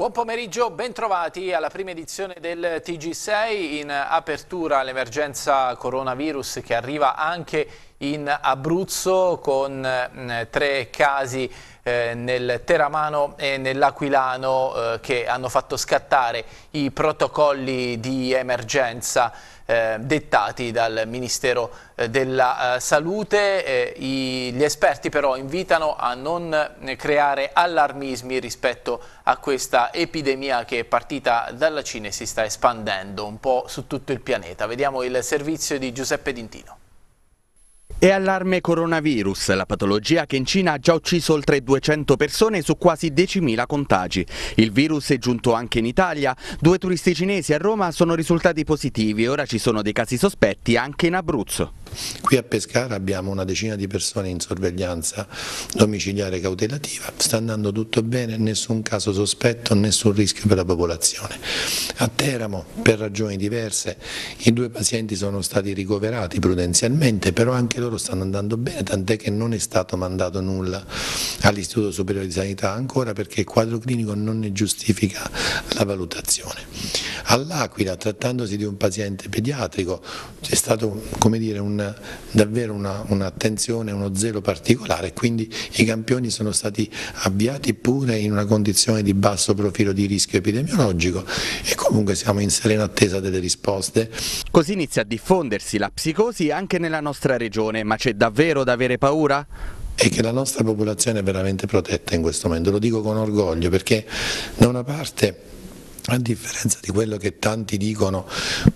Buon pomeriggio, bentrovati alla prima edizione del TG6 in apertura all'emergenza coronavirus che arriva anche in Abruzzo con eh, tre casi eh, nel Teramano e nell'Aquilano eh, che hanno fatto scattare i protocolli di emergenza eh, dettati dal Ministero eh, della eh, Salute. I, gli esperti però invitano a non creare allarmismi rispetto a questa epidemia che è partita dalla Cina e si sta espandendo un po' su tutto il pianeta. Vediamo il servizio di Giuseppe Dintino. È allarme coronavirus, la patologia che in Cina ha già ucciso oltre 200 persone su quasi 10.000 contagi. Il virus è giunto anche in Italia, due turisti cinesi a Roma sono risultati positivi, ora ci sono dei casi sospetti anche in Abruzzo. Qui a Pescara abbiamo una decina di persone in sorveglianza domiciliare cautelativa, sta andando tutto bene, nessun caso sospetto, nessun rischio per la popolazione. A Teramo, per ragioni diverse, i due pazienti sono stati ricoverati prudenzialmente, però anche loro stanno andando bene, tant'è che non è stato mandato nulla all'Istituto Superiore di Sanità ancora perché il quadro clinico non ne giustifica la valutazione. All'Aquila, trattandosi di un paziente pediatrico, c'è dire, un davvero un'attenzione, uno zelo particolare, quindi i campioni sono stati avviati pure in una condizione di basso profilo di rischio epidemiologico e comunque siamo in serena attesa delle risposte. Così inizia a diffondersi la psicosi anche nella nostra regione, ma c'è davvero da avere paura? e che la nostra popolazione è veramente protetta in questo momento, lo dico con orgoglio perché da una parte a differenza di quello che tanti dicono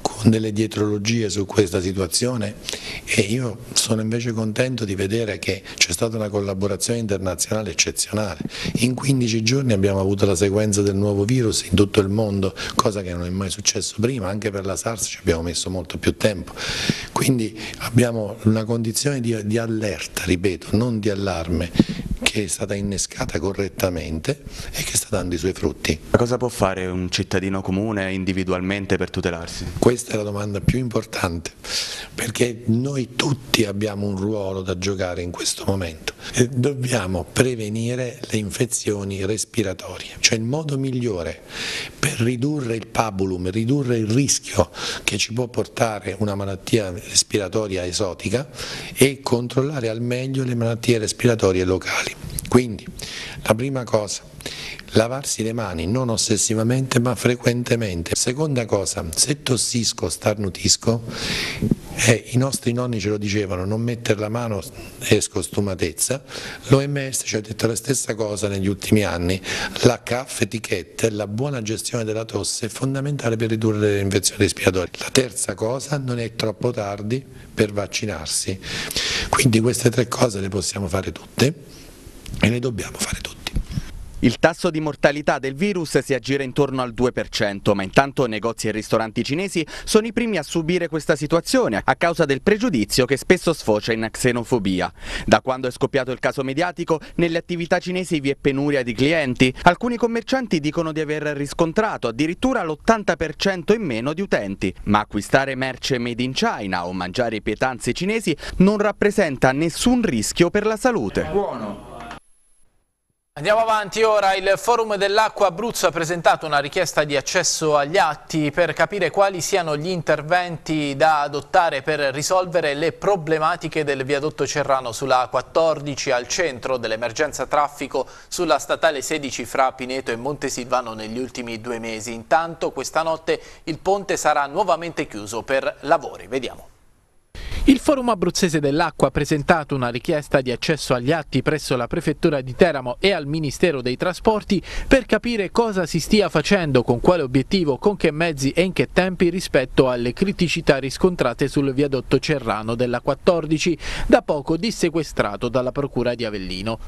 con delle dietrologie su questa situazione e io sono invece contento di vedere che c'è stata una collaborazione internazionale eccezionale. In 15 giorni abbiamo avuto la sequenza del nuovo virus in tutto il mondo, cosa che non è mai successo prima, anche per la SARS ci abbiamo messo molto più tempo. Quindi abbiamo una condizione di, di allerta, ripeto, non di allarme che è stata innescata correttamente e che sta dando i suoi frutti. Cosa può fare un cittadino comune individualmente per tutelarsi? Questa è la domanda più importante, perché noi tutti abbiamo un ruolo da giocare in questo momento. Dobbiamo prevenire le infezioni respiratorie, cioè il modo migliore per ridurre il pabulum, ridurre il rischio che ci può portare una malattia respiratoria esotica e controllare al meglio le malattie respiratorie locali. Quindi la prima cosa, lavarsi le mani non ossessivamente ma frequentemente. Seconda cosa, se tossisco, starnutisco, eh, i nostri nonni ce lo dicevano, non mettere la mano è scostumatezza, l'OMS ci ha detto la stessa cosa negli ultimi anni, la CAF etichetta, la buona gestione della tosse è fondamentale per ridurre le infezioni respiratorie. La terza cosa, non è troppo tardi per vaccinarsi, quindi queste tre cose le possiamo fare tutte e ne dobbiamo fare tutti. Il tasso di mortalità del virus si aggira intorno al 2%, ma intanto negozi e ristoranti cinesi sono i primi a subire questa situazione a causa del pregiudizio che spesso sfocia in xenofobia. Da quando è scoppiato il caso mediatico, nelle attività cinesi vi è penuria di clienti. Alcuni commercianti dicono di aver riscontrato addirittura l'80% in meno di utenti, ma acquistare merce made in China o mangiare pietanze cinesi non rappresenta nessun rischio per la salute. Buono. Andiamo avanti ora, il Forum dell'Acqua Abruzzo ha presentato una richiesta di accesso agli atti per capire quali siano gli interventi da adottare per risolvere le problematiche del viadotto Cerrano sulla 14 al centro dell'emergenza traffico sulla statale 16 fra Pineto e Montesilvano negli ultimi due mesi. Intanto questa notte il ponte sarà nuovamente chiuso per lavori. Vediamo. Il Forum Abruzzese dell'Acqua ha presentato una richiesta di accesso agli atti presso la Prefettura di Teramo e al Ministero dei Trasporti per capire cosa si stia facendo, con quale obiettivo, con che mezzi e in che tempi rispetto alle criticità riscontrate sul viadotto Cerrano della 14, da poco dissequestrato dalla Procura di Avellino.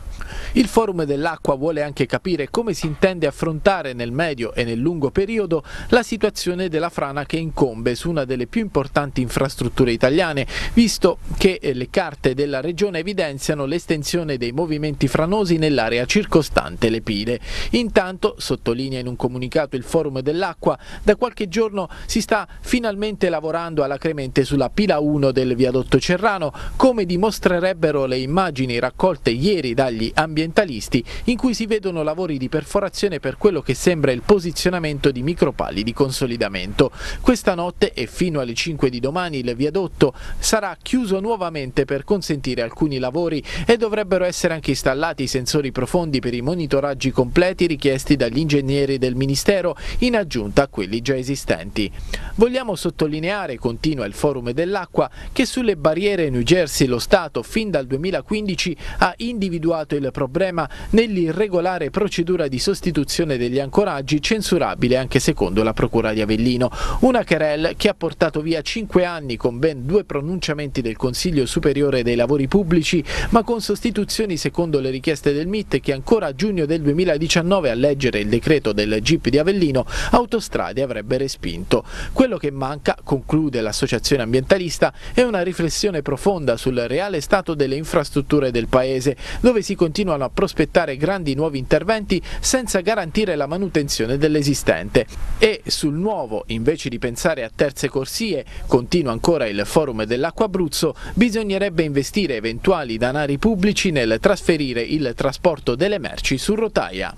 Il Forum dell'Acqua vuole anche capire come si intende affrontare nel medio e nel lungo periodo la situazione della frana che incombe su una delle più importanti infrastrutture italiane visto che le carte della regione evidenziano l'estensione dei movimenti franosi nell'area circostante le pile. Intanto, sottolinea in un comunicato il Forum dell'Acqua, da qualche giorno si sta finalmente lavorando alacremente sulla pila 1 del viadotto Cerrano, come dimostrerebbero le immagini raccolte ieri dagli ambientalisti, in cui si vedono lavori di perforazione per quello che sembra il posizionamento di micropali di consolidamento. Questa notte e fino alle 5 di domani il viadotto sarà chiuso nuovamente per consentire alcuni lavori e dovrebbero essere anche installati sensori profondi per i monitoraggi completi richiesti dagli ingegneri del Ministero in aggiunta a quelli già esistenti. Vogliamo sottolineare, continua il Forum dell'Acqua, che sulle barriere New Jersey lo Stato fin dal 2015 ha individuato il problema nell'irregolare procedura di sostituzione degli ancoraggi censurabile anche secondo la Procura di Avellino, una querel che ha portato via cinque anni con ben due pronunciamenti del Consiglio Superiore dei Lavori Pubblici, ma con sostituzioni secondo le richieste del MIT che ancora a giugno del 2019 a leggere il decreto del GIP di Avellino Autostrade avrebbe respinto. Quello che manca, conclude l'associazione ambientalista, è una riflessione profonda sul reale stato delle infrastrutture del Paese, dove si continuano a prospettare grandi nuovi interventi senza garantire la manutenzione dell'esistente. E sul nuovo, invece di pensare a terze corsie, continua ancora il forum dell'Acqua Abruzzo, bisognerebbe investire eventuali danari pubblici nel trasferire il trasporto delle merci su rotaia.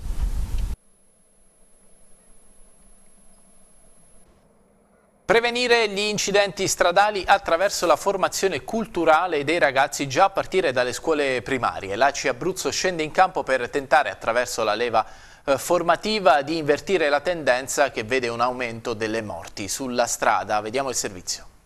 Prevenire gli incidenti stradali attraverso la formazione culturale dei ragazzi già a partire dalle scuole primarie. L'ACI Abruzzo scende in campo per tentare attraverso la leva eh, formativa di invertire la tendenza che vede un aumento delle morti sulla strada. Vediamo il servizio.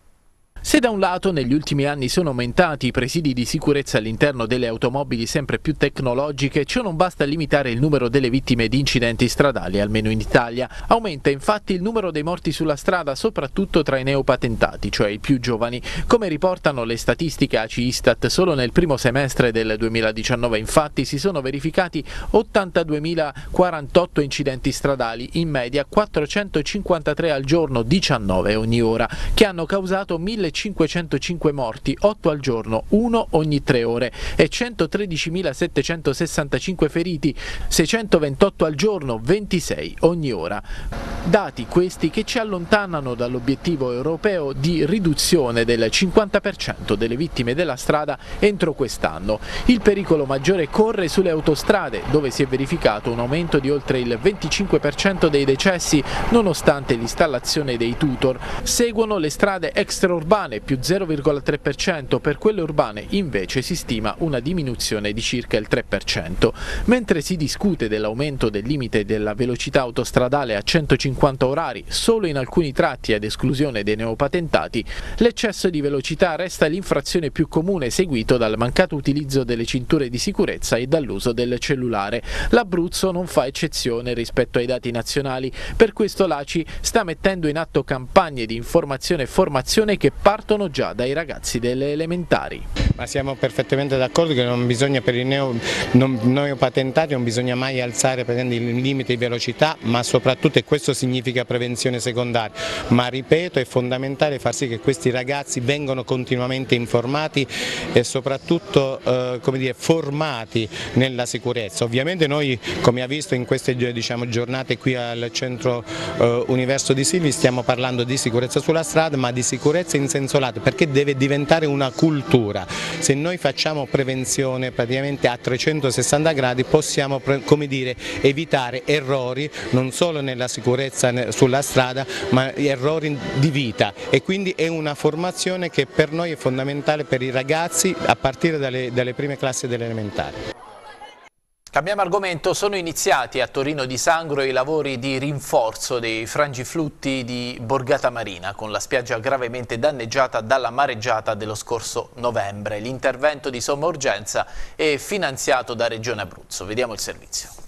Se da un lato negli ultimi anni sono aumentati i presidi di sicurezza all'interno delle automobili sempre più tecnologiche, ciò non basta a limitare il numero delle vittime di incidenti stradali, almeno in Italia. Aumenta infatti il numero dei morti sulla strada, soprattutto tra i neopatentati, cioè i più giovani. Come riportano le statistiche ACI Istat, solo nel primo semestre del 2019 infatti si sono verificati 82.048 incidenti stradali, in media 453 al giorno, 19 ogni ora, che hanno causato 1.500 505 morti, 8 al giorno, 1 ogni 3 ore e 113.765 feriti, 628 al giorno, 26 ogni ora. Dati questi che ci allontanano dall'obiettivo europeo di riduzione del 50% delle vittime della strada entro quest'anno. Il pericolo maggiore corre sulle autostrade, dove si è verificato un aumento di oltre il 25% dei decessi nonostante l'installazione dei tutor. Seguono le strade extraurbane urbane più 0,3%, per quelle urbane invece si stima una diminuzione di circa il 3%. Mentre si discute dell'aumento del limite della velocità autostradale a 150 orari solo in alcuni tratti ad esclusione dei neopatentati, l'eccesso di velocità resta l'infrazione più comune seguito dal mancato utilizzo delle cinture di sicurezza e dall'uso del cellulare. L'Abruzzo non fa eccezione rispetto ai dati nazionali, per questo l'ACI sta mettendo in atto campagne di informazione e formazione che partono già dai ragazzi delle elementari. Ma siamo perfettamente d'accordo che non bisogna per i neo, non, non bisogna mai alzare il limite di velocità, ma soprattutto, e questo significa prevenzione secondaria, ma ripeto è fondamentale far sì che questi ragazzi vengano continuamente informati e soprattutto eh, dire, formati nella sicurezza. Ovviamente noi come ha visto in queste diciamo, giornate qui al centro eh, Universo di Silvi stiamo parlando di sicurezza sulla strada ma di sicurezza in senso lato perché deve diventare una cultura. Se noi facciamo prevenzione praticamente a 360 gradi possiamo dire, evitare errori non solo nella sicurezza sulla strada ma errori di vita e quindi è una formazione che per noi è fondamentale per i ragazzi a partire dalle, dalle prime classi dell'elementare. Cambiamo argomento, sono iniziati a Torino di Sangro i lavori di rinforzo dei frangiflutti di Borgata Marina con la spiaggia gravemente danneggiata dalla mareggiata dello scorso novembre. L'intervento di somma urgenza è finanziato da Regione Abruzzo. Vediamo il servizio.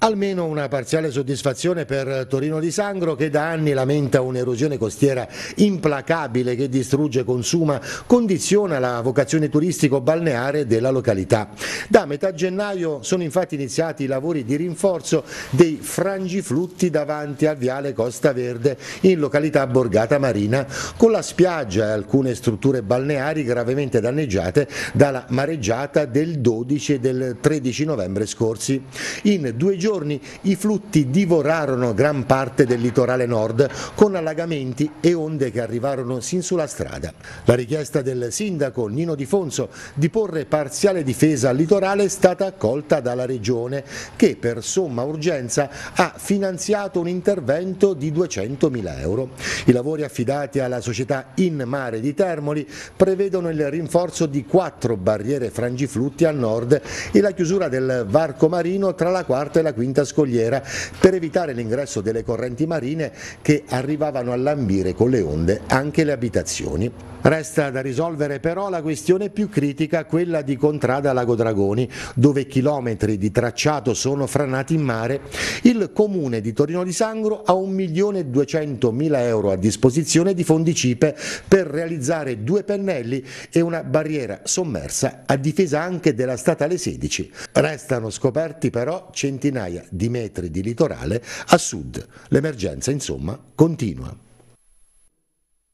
Almeno una parziale soddisfazione per Torino di Sangro che da anni lamenta un'erosione costiera implacabile che distrugge, consuma, condiziona la vocazione turistico-balneare della località. Da metà gennaio sono infatti iniziati i lavori di rinforzo dei frangiflutti davanti al viale Costa Verde in località Borgata Marina con la spiaggia e alcune strutture balneari gravemente danneggiate dalla mareggiata del 12 e del 13 novembre scorsi. In due giorni giorni i flutti divorarono gran parte del litorale nord con allagamenti e onde che arrivarono sin sulla strada. La richiesta del sindaco Nino Di Fonso di porre parziale difesa al litorale è stata accolta dalla regione che per somma urgenza ha finanziato un intervento di 200.000 euro. I lavori affidati alla società In Mare di Termoli prevedono il rinforzo di quattro barriere frangiflutti a nord e la chiusura del varco marino tra la quarta e la quinta scogliera per evitare l'ingresso delle correnti marine che arrivavano a lambire con le onde anche le abitazioni. Resta da risolvere però la questione più critica, quella di Contrada Lago Dragoni, dove chilometri di tracciato sono franati in mare. Il comune di Torino di Sangro ha 1.200.000 euro a disposizione di fondi CIPE per realizzare due pennelli e una barriera sommersa a difesa anche della statale 16. Restano scoperti però centinaia di metri di litorale a sud. L'emergenza insomma continua.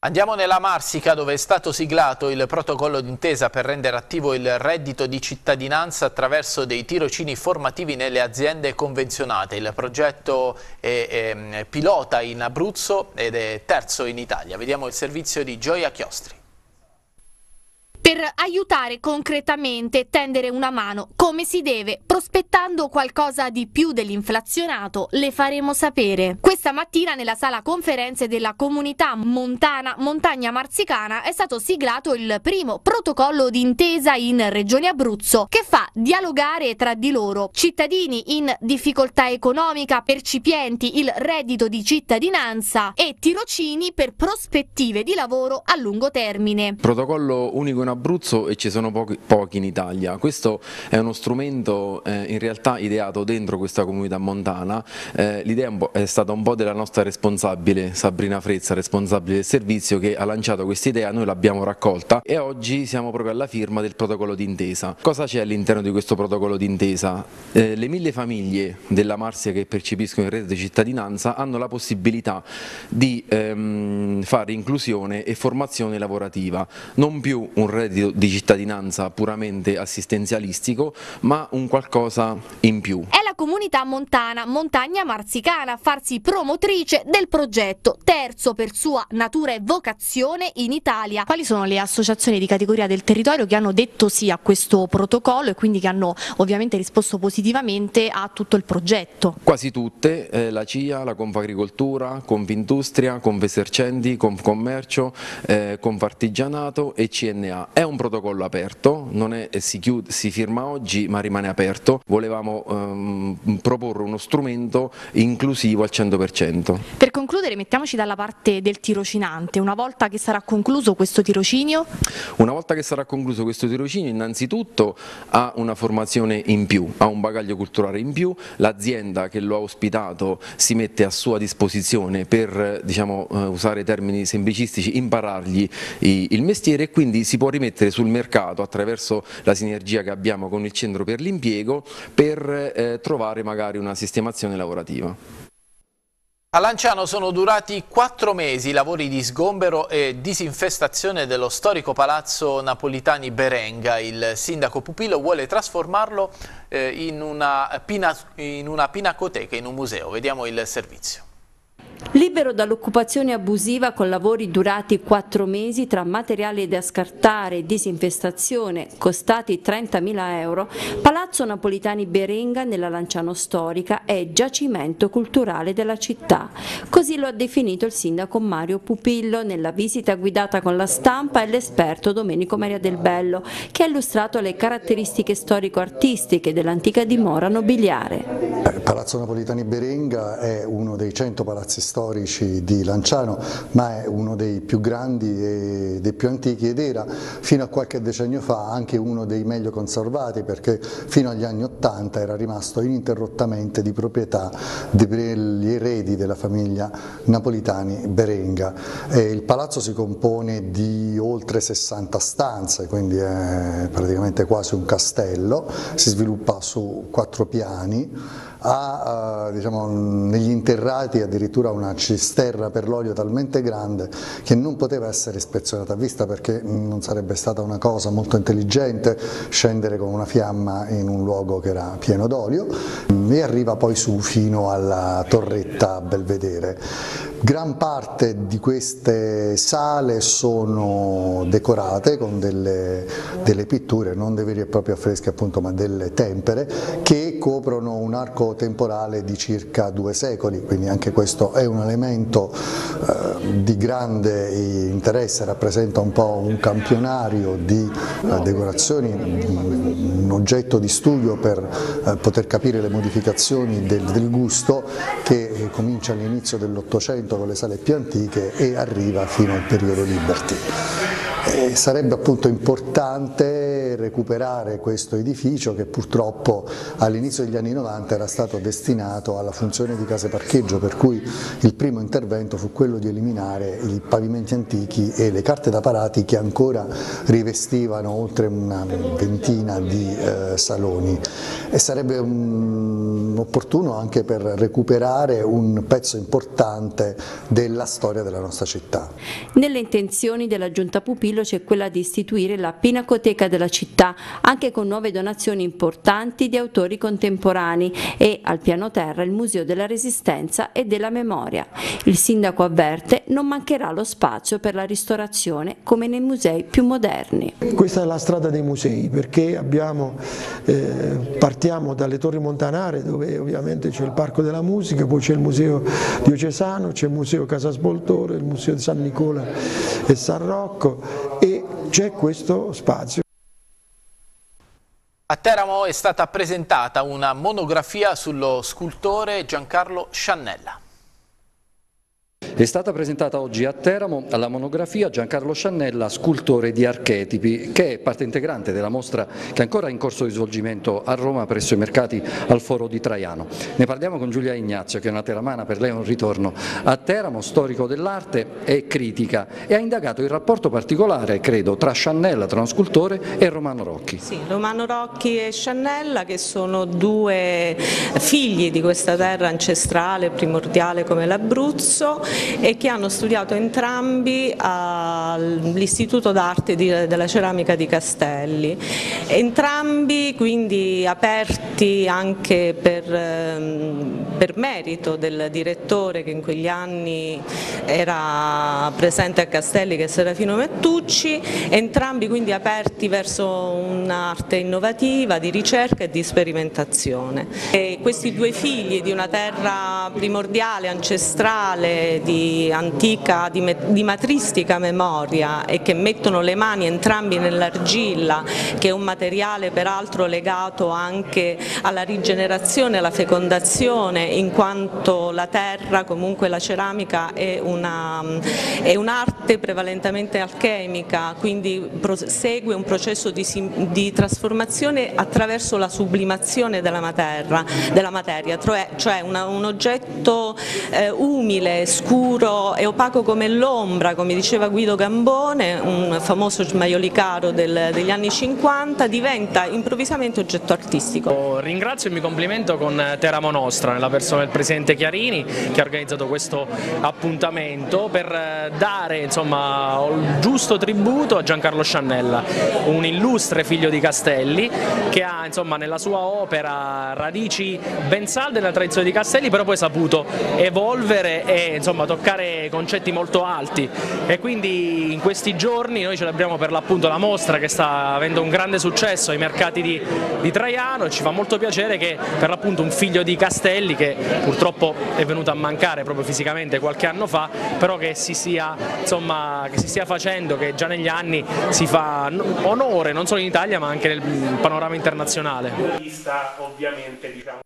Andiamo nella Marsica dove è stato siglato il protocollo d'intesa per rendere attivo il reddito di cittadinanza attraverso dei tirocini formativi nelle aziende convenzionate. Il progetto è, è pilota in Abruzzo ed è terzo in Italia. Vediamo il servizio di Gioia Chiostri per aiutare concretamente e tendere una mano come si deve, prospettando qualcosa di più dell'inflazionato, le faremo sapere. Questa mattina nella sala conferenze della comunità montana Montagna Marzicana è stato siglato il primo protocollo d'intesa in Regione Abruzzo che fa dialogare tra di loro cittadini in difficoltà economica, percipienti il reddito di cittadinanza e tirocini per prospettive di lavoro a lungo termine. Protocollo unico in Abruzzo e ci sono pochi, pochi in Italia. Questo è uno strumento eh, in realtà ideato dentro questa comunità montana, eh, l'idea è stata un po' della nostra responsabile Sabrina Frezza, responsabile del servizio che ha lanciato questa idea, noi l'abbiamo raccolta e oggi siamo proprio alla firma del protocollo d'intesa. Cosa c'è all'interno di questo protocollo d'intesa? Eh, le mille famiglie della Marsia che percepiscono il reddito di cittadinanza hanno la possibilità di ehm, fare inclusione e formazione lavorativa, non più un reddito di cittadinanza puramente assistenzialistico, ma un qualcosa in più. È la comunità montana Montagna Marzicana a farsi promotrice del progetto, terzo per sua natura e vocazione in Italia. Quali sono le associazioni di categoria del territorio che hanno detto sì a questo protocollo e quindi che hanno ovviamente risposto positivamente a tutto il progetto? Quasi tutte, eh, la CIA, la Confagricoltura, Confindustria, Confesercenti, Confcommercio, eh, Confartigianato e CNA. È un protocollo aperto, è, si, chiude, si, firma oggi ma rimane aperto, volevamo ehm, proporre uno strumento inclusivo al 100%. Per concludere mettiamoci dalla parte del tirocinante, una volta che sarà concluso questo tirocinio? Una volta che sarà concluso questo tirocinio innanzitutto ha una formazione in più, ha un bagaglio culturale in più, l'azienda che lo ha ospitato si mette a sua disposizione per diciamo, eh, usare termini semplicistici, imparargli il mestiere e quindi si può rimettere mettere sul mercato attraverso la sinergia che abbiamo con il centro per l'impiego per eh, trovare magari una sistemazione lavorativa. A Lanciano sono durati quattro mesi i lavori di sgombero e disinfestazione dello storico palazzo Napolitani Berenga. Il sindaco Pupillo vuole trasformarlo eh, in una pinacoteca, in un museo. Vediamo il servizio. Libero dall'occupazione abusiva con lavori durati quattro mesi tra materiali da scartare e disinfestazione costati 30.000 euro, Palazzo Napolitani Berenga nella Lanciano storica è giacimento culturale della città. Così lo ha definito il sindaco Mario Pupillo nella visita guidata con la stampa e l'esperto Domenico Maria del Bello che ha illustrato le caratteristiche storico-artistiche dell'antica dimora nobiliare. Palazzo Napolitani Berenga è uno dei 100 palazzi storici storici di Lanciano, ma è uno dei più grandi e dei più antichi ed era fino a qualche decennio fa anche uno dei meglio conservati perché fino agli anni Ottanta era rimasto ininterrottamente di proprietà degli eredi della famiglia Napolitani Berenga. Il palazzo si compone di oltre 60 stanze, quindi è praticamente quasi un castello, si sviluppa su quattro piani, ha eh, diciamo, negli interrati addirittura una cisterna per l'olio talmente grande che non poteva essere ispezionata vista perché non sarebbe stata una cosa molto intelligente scendere con una fiamma in un luogo che era pieno d'olio e arriva poi su fino alla torretta Belvedere. Gran parte di queste sale sono decorate con delle, delle pitture, non dei veri e propri affreschi appunto, ma delle tempere che coprono un arco temporale di circa due secoli, quindi anche questo è un elemento eh, di grande interesse, rappresenta un po' un campionario di eh, decorazioni, un oggetto di studio per eh, poter capire le modificazioni del, del gusto che comincia all'inizio dell'Ottocento con le sale più antiche e arriva fino al periodo Liberty. E sarebbe appunto importante recuperare questo edificio che purtroppo all'inizio degli anni 90 era stato destinato alla funzione di case parcheggio per cui il primo intervento fu quello di eliminare i pavimenti antichi e le carte da parati che ancora rivestivano oltre una ventina di eh, saloni e sarebbe un, opportuno anche per recuperare un pezzo importante della storia della nostra città. Nelle intenzioni della Giunta Pupillo Grillo c'è quella di istituire la Pinacoteca della città, anche con nuove donazioni importanti di autori contemporanei e al piano terra il Museo della Resistenza e della Memoria. Il sindaco avverte non mancherà lo spazio per la ristorazione come nei musei più moderni. Questa è la strada dei musei perché abbiamo, partiamo dalle Torri Montanare dove ovviamente c'è il Parco della Musica, poi c'è il Museo Diocesano, c'è il Museo Casa Sboltore, il Museo di San Nicola e San Rocco e c'è questo spazio. A Teramo è stata presentata una monografia sullo scultore Giancarlo Sciannella. È stata presentata oggi a Teramo la monografia Giancarlo Sciannella, scultore di archetipi, che è parte integrante della mostra che è ancora in corso di svolgimento a Roma presso i mercati al Foro di Traiano. Ne parliamo con Giulia Ignazio, che è una teramana, per lei è un ritorno a Teramo, storico dell'arte e critica, e ha indagato il rapporto particolare, credo, tra Sciannella, tra uno scultore, e Romano Rocchi. Sì, Romano Rocchi e Sciannella, che sono due figli di questa terra ancestrale, primordiale come l'Abruzzo, e che hanno studiato entrambi all'Istituto d'Arte della Ceramica di Castelli. Entrambi quindi aperti anche per, ehm, per merito del direttore che in quegli anni era presente a Castelli che è Serafino Mettucci, entrambi quindi aperti verso un'arte innovativa di ricerca e di sperimentazione. E questi due figli di una terra primordiale, ancestrale, di antica, di, di matristica memoria e che mettono le mani entrambi nell'argilla, che è un materiale peraltro legato anche alla rigenerazione, alla fecondazione, in quanto la terra, comunque la ceramica è un'arte un prevalentemente alchemica, quindi segue un processo di, di trasformazione attraverso la sublimazione della, materra, della materia, cioè una, un oggetto eh, umile, scuro, scuro e opaco come l'ombra, come diceva Guido Gambone, un famoso maiolicaro del, degli anni 50, diventa improvvisamente oggetto artistico. Ringrazio e mi complimento con Teramo Nostra, nella persona del Presidente Chiarini, che ha organizzato questo appuntamento per eh, dare insomma, il giusto tributo a Giancarlo Sciannella, un illustre figlio di Castelli, che ha insomma, nella sua opera radici ben salde nella tradizione di Castelli, però poi saputo evolvere e insomma, toccare concetti molto alti e quindi in questi giorni noi celebriamo per l'appunto la mostra che sta avendo un grande successo ai mercati di, di Traiano e ci fa molto piacere che per l'appunto un figlio di Castelli che purtroppo è venuto a mancare proprio fisicamente qualche anno fa, però che si stia, insomma, che si stia facendo, che già negli anni si fa onore non solo in Italia ma anche nel panorama internazionale. Ovviamente, diciamo...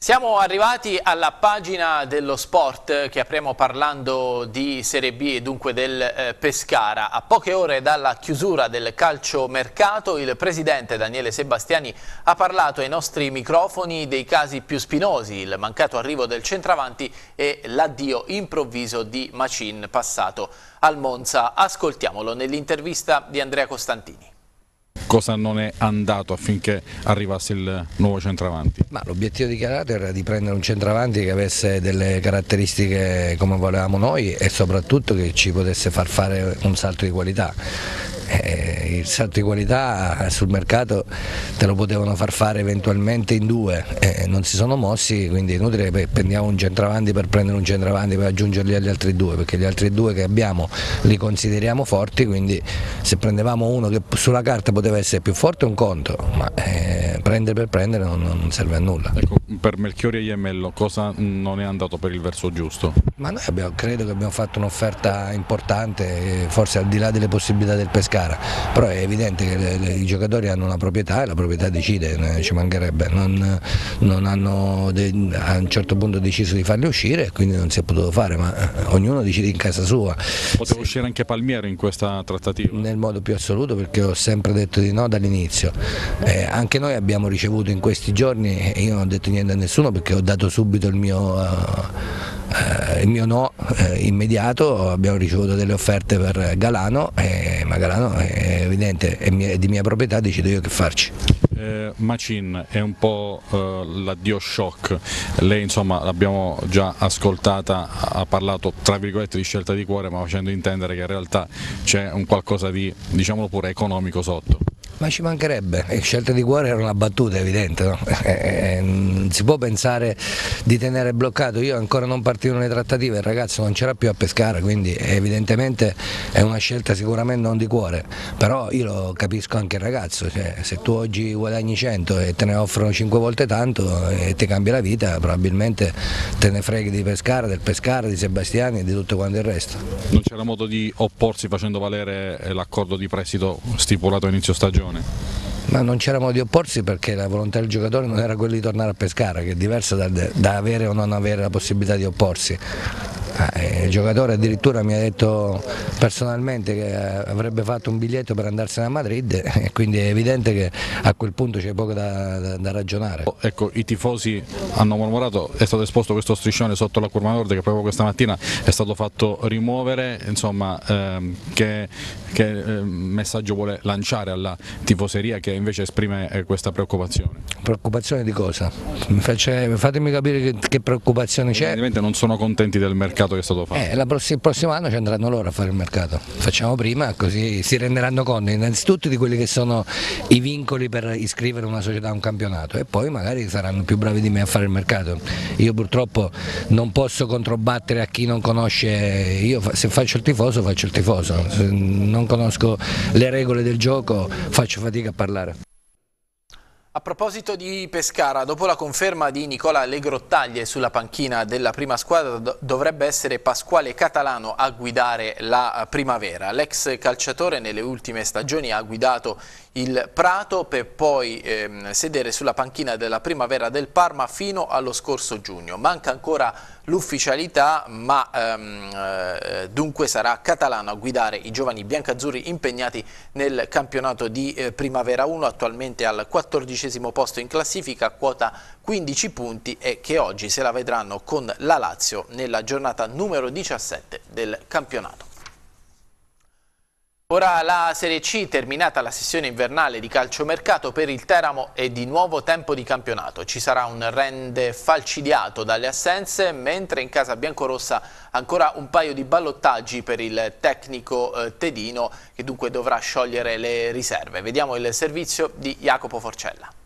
Siamo arrivati alla pagina dello sport che apriamo parlando di Serie B e dunque del eh, Pescara. A poche ore dalla chiusura del calciomercato il presidente Daniele Sebastiani ha parlato ai nostri microfoni dei casi più spinosi, il mancato arrivo del centravanti e l'addio improvviso di Macin passato al Monza. Ascoltiamolo nell'intervista di Andrea Costantini cosa non è andato affinché arrivasse il nuovo centravanti? l'obiettivo dichiarato era di prendere un centravanti che avesse delle caratteristiche come volevamo noi e soprattutto che ci potesse far fare un salto di qualità eh, il salto di qualità sul mercato te lo potevano far fare eventualmente in due, eh, non si sono mossi, quindi è inutile che prendiamo un centravanti per prendere un centravanti per aggiungerli agli altri due, perché gli altri due che abbiamo li consideriamo forti, quindi se prendevamo uno che sulla carta poteva essere più forte è un conto, ma eh, prendere per prendere non, non, serve a nulla. Ecco, per Melchiori e Iemello cosa non è andato per il verso giusto? Ma noi abbiamo, credo che abbiamo fatto un'offerta importante, forse al di là delle possibilità del pescato cara, però è evidente che le, le, i giocatori hanno una proprietà e la proprietà decide, ci mancherebbe, non, non hanno de, a un certo punto deciso di farli uscire e quindi non si è potuto fare, ma eh, ognuno decide in casa sua. Poteva uscire anche Palmieri in questa trattativa? Nel modo più assoluto perché ho sempre detto di no dall'inizio, eh, anche noi abbiamo ricevuto in questi giorni, io non ho detto niente a nessuno perché ho dato subito il mio... Uh, eh, il mio no eh, immediato, abbiamo ricevuto delle offerte per Galano, eh, ma Galano è evidente, è, mia, è di mia proprietà, decido io che farci. Eh, Macin è un po' eh, l'addio shock, lei insomma l'abbiamo già ascoltata, ha parlato tra virgolette di scelta di cuore ma facendo intendere che in realtà c'è un qualcosa di diciamolo pure economico sotto. Ma ci mancherebbe, scelta di cuore era una battuta evidente, no? eh, eh, non si può pensare di tenere bloccato, io ancora non partito nelle trattative, il ragazzo non c'era più a pescare, quindi evidentemente è una scelta sicuramente non di cuore, però io lo capisco anche il ragazzo, cioè, se tu oggi guadagni 100 e te ne offrono 5 volte tanto e ti cambia la vita, probabilmente te ne freghi di pescare, del pescare, di Sebastiani e di tutto quanto il resto. Non c'era modo di opporsi facendo valere l'accordo di prestito stipulato a inizio stagione? Ma non c'era modo di opporsi perché la volontà del giocatore non era quella di tornare a pescare, che è diversa da, da avere o non avere la possibilità di opporsi. Eh, il giocatore addirittura mi ha detto personalmente che avrebbe fatto un biglietto per andarsene a Madrid e quindi è evidente che a quel punto c'è poco da, da, da, ragionare. Ecco, i tifosi hanno mormorato, è stato esposto questo striscione sotto la curva nord che proprio questa mattina è stato fatto rimuovere, insomma ehm, che, che eh, messaggio vuole lanciare alla tifoseria che invece esprime eh, questa preoccupazione? Preoccupazione di cosa? Fatemi capire che, che preoccupazione c'è. Evidentemente non sono contenti del mercato mercato che stato fatto? Eh, prossima, il prossimo anno ci andranno loro a fare il mercato, facciamo prima così si renderanno conto innanzitutto di quelli che sono i vincoli per iscrivere una società a un campionato e poi magari saranno più bravi di me a fare il mercato. Io purtroppo non posso controbattere a chi non conosce, io se faccio il tifoso faccio il tifoso, se non conosco le regole del gioco faccio fatica a parlare. A proposito di Pescara, dopo la conferma di Nicola Legrottaglie sulla panchina della prima squadra dovrebbe essere Pasquale Catalano a guidare la primavera. L'ex calciatore nelle ultime stagioni ha guidato il Prato per poi ehm, sedere sulla panchina della primavera del Parma fino allo scorso giugno. Manca ancora l'ufficialità ma ehm, eh, dunque sarà Catalano a guidare i giovani biancazzurri impegnati nel campionato di eh, Primavera 1 attualmente al quattordicesimo posto in classifica quota 15 punti e che oggi se la vedranno con la Lazio nella giornata numero 17 del campionato. Ora la Serie C, terminata la sessione invernale di calciomercato per il Teramo e di nuovo tempo di campionato. Ci sarà un rende falcidiato dalle assenze, mentre in casa biancorossa ancora un paio di ballottaggi per il tecnico eh, Tedino che dunque dovrà sciogliere le riserve. Vediamo il servizio di Jacopo Forcella.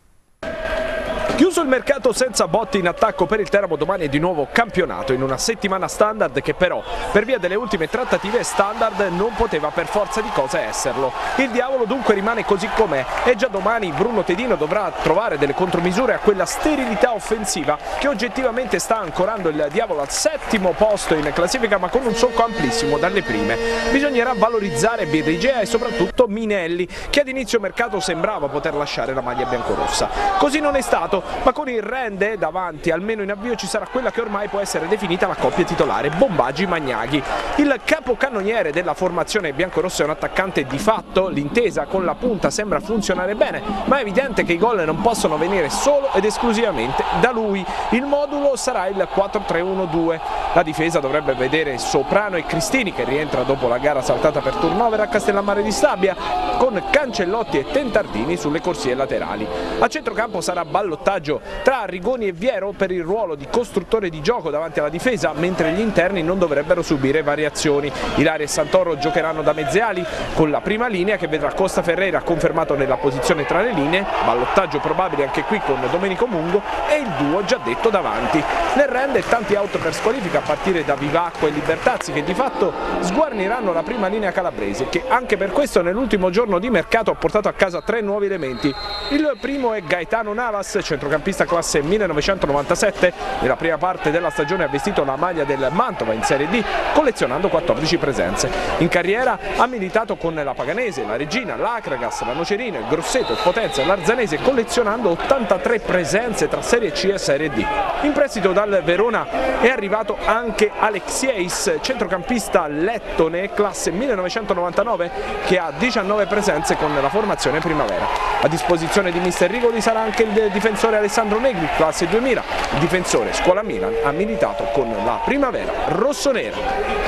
Chiuso il mercato senza botti in attacco per il Teramo domani è di nuovo campionato in una settimana standard che però per via delle ultime trattative standard non poteva per forza di cose esserlo. Il diavolo dunque rimane così com'è e già domani Bruno Tedino dovrà trovare delle contromisure a quella sterilità offensiva che oggettivamente sta ancorando il diavolo al settimo posto in classifica ma con un solco amplissimo dalle prime. Bisognerà valorizzare Birrigea e soprattutto Minelli che ad inizio mercato sembrava poter lasciare la maglia biancorossa. Così non è stato Ma con il Rende davanti, almeno in avvio, ci sarà quella che ormai può essere definita la coppia titolare, Bombaggi-Magnaghi. Il capocannoniere della formazione biancorossa è un attaccante di fatto, l'intesa con la punta sembra funzionare bene, ma è evidente che i gol non possono venire solo ed esclusivamente da lui. Il modulo sarà il 4-3-1-2. La difesa dovrebbe vedere Soprano e Cristini che rientra dopo la gara saltata per turnover a Castellammare di Stabia con Cancellotti e Tentardini sulle corsie laterali. A centrocampo sarà ballottaggio tra Rigoni e Viero per il ruolo di costruttore di gioco davanti alla difesa, mentre gli interni non dovrebbero subire variazioni. Ilaria e Santoro giocheranno da mezzeali con la prima linea che vedrà Costa Ferreira confermato nella posizione tra le linee, ballottaggio probabile anche qui con Domenico Mungo e il duo già detto davanti. Nel rende tanti out per squalifica a partire da Vivacqua e Libertazzi che di fatto sguarniranno la prima linea calabrese che anche per questo nell'ultimo giorno di mercato ha portato a casa tre nuovi elementi. Il primo è Gaetano Navas, centrocampista classe 1997, nella prima parte della stagione ha vestito la maglia del Mantova in Serie D collezionando 14 presenze. In carriera ha militato con la Paganese, la Regina, l'Acragas, la Nocerina, il Grosseto, il Potenza e l'Arzanese collezionando 83 presenze tra Serie C e Serie D. In prestito dal Verona è arrivato anche Alexieis, centrocampista lettone classe 1999 che ha 19 presenze con la formazione primavera. A disposizione di mister Rigoli sarà anche il difensore Alessandro Negri, classe 2000, il difensore Scuola Milan ha militato con la primavera rossonera.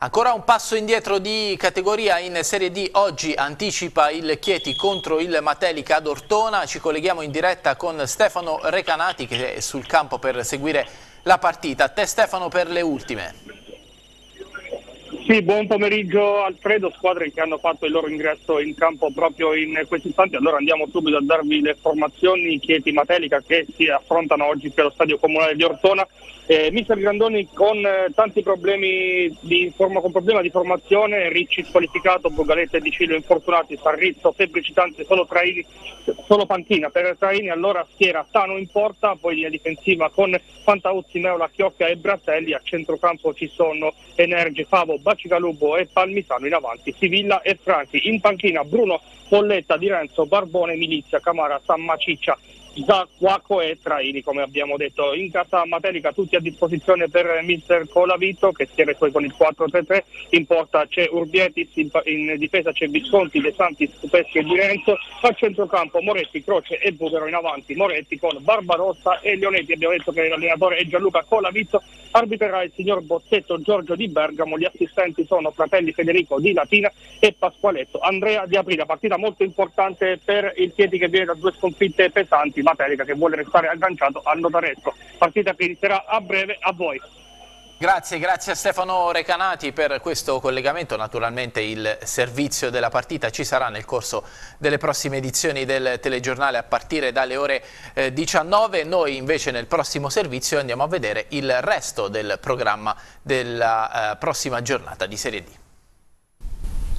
Ancora un passo indietro di categoria in Serie D, oggi anticipa il Chieti contro il Matelica ad Ortona, ci colleghiamo in diretta con Stefano Recanati che è sul campo per seguire la partita. A te Stefano per le ultime. Sì, buon pomeriggio Alfredo, squadre che hanno fatto il loro ingresso in campo proprio in questi istanti, allora andiamo subito a darvi le formazioni Chieti Matelica che si affrontano oggi per lo stadio comunale di Ortona eh, Mister Grandoni con eh, tanti problemi di, forma, con problema di formazione, Ricci squalificato, Bogaletta e Di Cilio infortunati, Sarrizzo febbricitante, solo, Traini, solo panchina per Traini, allora schiera Tano in porta, poi linea difensiva con Fantauzzi, Meola, Chiocca e Brattelli, a centrocampo ci sono Energi, Favo, Bacigalubo e Palmisano in avanti, Sivilla e Franchi, in panchina Bruno Polletta, Di Renzo, Barbone, Milizia, Camara, San Maciccia, Zacquaco e Traini come abbiamo detto in casa Matelica tutti a disposizione per mister Colavito che schiera poi con il 4-3-3 in porta c'è Urbietis in, in difesa c'è Visconti, De Santi, Stupeschi e Di Renzo a centrocampo Moretti, Croce e Bugero in avanti Moretti con Barbarossa e Leonetti. Abbiamo detto che l'allenatore è Gianluca Colavito. Arbitrerà il signor Bozzetto Giorgio Di Bergamo. Gli assistenti sono fratelli Federico Di Latina e Pasqualetto Andrea Di Aprila. Partita molto importante per il Chieti che viene da due sconfitte pesanti Materica che vuole restare agganciato al Notaresco. Partita che inizierà a breve a voi. Grazie, grazie a Stefano Recanati per questo collegamento. Naturalmente il servizio della partita ci sarà nel corso delle prossime edizioni del telegiornale a partire dalle ore 19. Noi invece nel prossimo servizio andiamo a vedere il resto del programma della eh, prossima giornata di Serie D.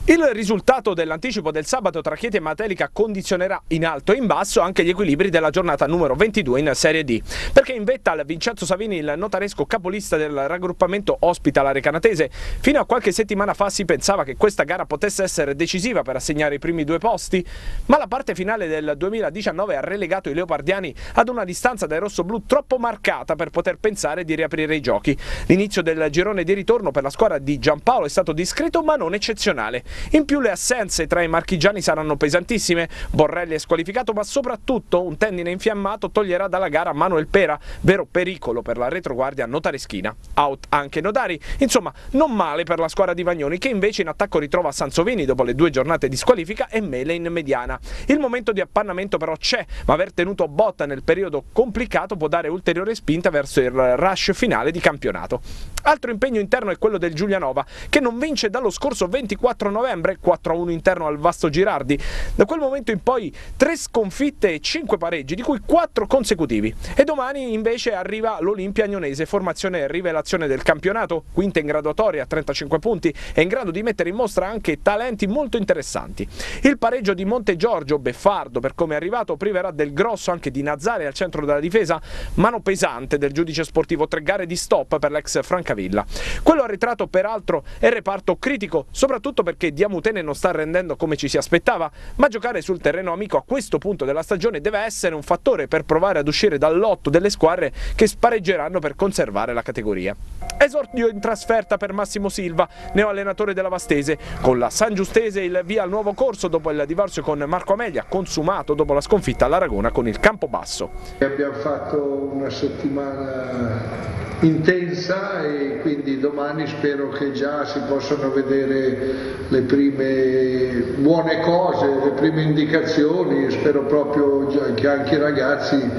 Il risultato dell'anticipo del sabato tra Chieti e Matelica condizionerà in alto e in basso anche gli equilibri della giornata numero 22 in Serie D, perché in vetta al Vincenzo Savini, il notaresco capolista del raggruppamento ospita la Recanatese. Fino a qualche settimana fa si pensava che questa gara potesse essere decisiva per assegnare i primi due posti, ma la parte finale del 2019 ha relegato i leopardiani ad una distanza dai rossoblù troppo marcata per poter pensare di riaprire i giochi. L'inizio del girone di ritorno per la squadra di Giampaolo è stato discreto ma non eccezionale. In più le assenze tra i marchigiani saranno pesantissime. Borrelli è squalificato, ma soprattutto un tendine infiammato toglierà dalla gara Manuel Pera, vero pericolo per la retroguardia notareschina. Out anche Nodari. Insomma, non male per la squadra di Vagnoni, che invece in attacco ritrova Sansovini dopo le due giornate di squalifica e Mele in mediana. Il momento di appannamento però c'è, ma aver tenuto botta nel periodo complicato può dare ulteriore spinta verso il rush finale di campionato. Altro impegno interno è quello del Giulianova, che non vince dallo scorso 24 novembre novembre, 4-1 interno al Vasto Girardi. Da quel momento in poi tre sconfitte e cinque pareggi, di cui quattro consecutivi. E domani invece arriva l'Olimpia Agnonese, formazione rivelazione del campionato, quinta in graduatoria a 35 punti e in grado di mettere in mostra anche talenti molto interessanti. Il pareggio di Monte Giorgio, beffardo per come è arrivato, priverà del grosso anche di Nazzare al centro della difesa, mano pesante del giudice sportivo, tre gare di stop per l'ex Francavilla. Quello arretrato peraltro è reparto critico, soprattutto perché che Diamutene non sta rendendo come ci si aspettava, ma giocare sul terreno amico a questo punto della stagione deve essere un fattore per provare ad uscire dal lotto delle squadre che spareggeranno per conservare la categoria. Esordio in trasferta per Massimo Silva, neoallenatore della Vastese, con la San Giustese il via al nuovo corso dopo il divorzio con Marco Amelia, consumato dopo la sconfitta all'Aragona con il Campobasso. Abbiamo fatto una settimana intensa e quindi domani spero che già si possano vedere le prime buone cose, le prime indicazioni, spero proprio che anche i ragazzi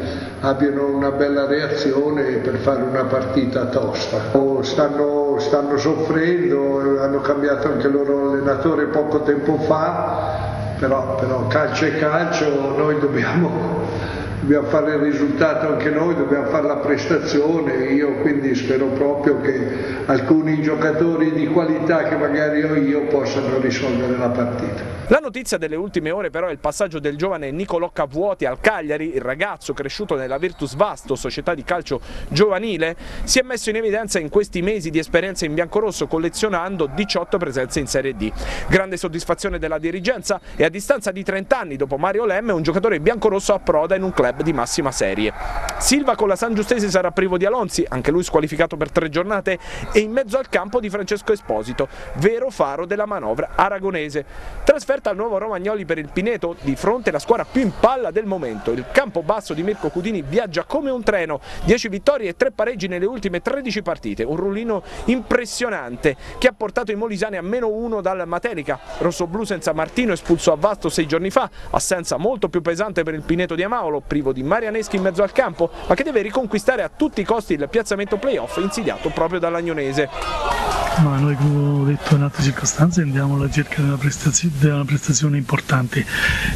abbiano una bella reazione per fare una partita tosta. Stanno, stanno soffrendo, hanno cambiato anche il loro allenatore poco tempo fa, però, però calcio è calcio, noi dobbiamo dobbiamo fare il risultato anche noi, dobbiamo fare la prestazione, io quindi spero proprio che alcuni giocatori di qualità che magari ho io possano risolvere la partita. La notizia delle ultime ore però è il passaggio del giovane Nicolò Cavuoti al Cagliari, il ragazzo cresciuto nella Virtus Vasto, società di calcio giovanile, si è messo in evidenza in questi mesi di esperienza in biancorosso collezionando 18 presenze in Serie D. Grande soddisfazione della dirigenza e a distanza di 30 anni dopo Mario Lemme un giocatore biancorosso approda in un club club di massima serie. Silva con la San Giustese sarà privo di Alonzi, anche lui squalificato per tre giornate, e in mezzo al campo di Francesco Esposito, vero faro della manovra aragonese. Trasferta al nuovo Romagnoli per il Pineto, di fronte alla squadra più in palla del momento. Il campo basso di Mirko Cudini viaggia come un treno, 10 vittorie e 3 pareggi nelle ultime 13 partite, un rullino impressionante che ha portato i Molisani a meno 1 dal Matelica. Rossoblu senza Martino espulso a Vasto sei giorni fa, assenza molto più pesante per il Pineto di Amaolo, privo di Marianeschi in mezzo al campo, ma che deve riconquistare a tutti i costi il piazzamento playoff insidiato proprio dall'Agnonese. Ma noi come ho detto in altre circostanze andiamo alla ricerca di una prestazione, una prestazione importante.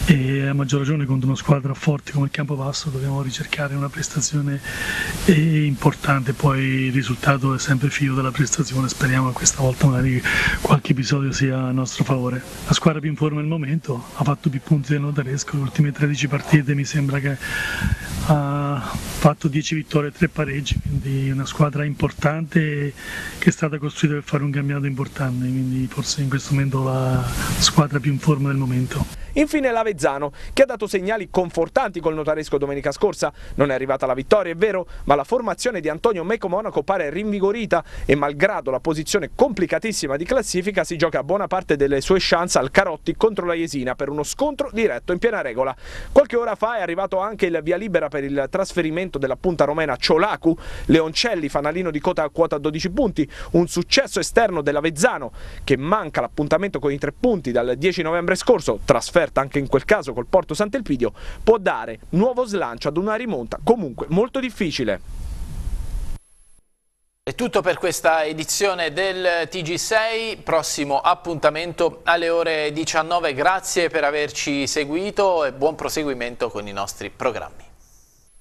E a maggior ragione contro una squadra forte come il Campobasso dobbiamo ricercare una prestazione importante, poi il risultato è sempre figlio della prestazione, speriamo che questa volta magari qualche episodio sia a nostro favore. La squadra più in forma al momento ha fatto più punti del Notaresco, le ultime 13 partite mi sembra che ha fatto 10 vittorie e 3 pareggi, quindi una squadra importante che è stata costruita per fare un campionato importante, quindi forse in questo momento la squadra più in forma del momento. Infine l'Avezzano, che ha dato segnali confortanti col notaresco domenica scorsa. Non è arrivata la vittoria, è vero, ma la formazione di Antonio Meco Monaco pare rinvigorita e malgrado la posizione complicatissima di classifica si gioca buona parte delle sue chance al Carotti contro la Jesina per uno scontro diretto in piena regola. Qualche ora fa è arrivato anche il via libera per il trasferimento della punta romena Ciolacu, Leoncelli fanalino di quota a quota 12 punti, un successo esterno dell'Avezzano che manca l'appuntamento con i tre punti dal 10 novembre scorso, trasferta anche in quel caso col Porto Sant'Elpidio, può dare nuovo slancio ad una rimonta comunque molto difficile. È tutto per questa edizione del TG6, prossimo appuntamento alle ore 19, grazie per averci seguito e buon proseguimento con i nostri programmi.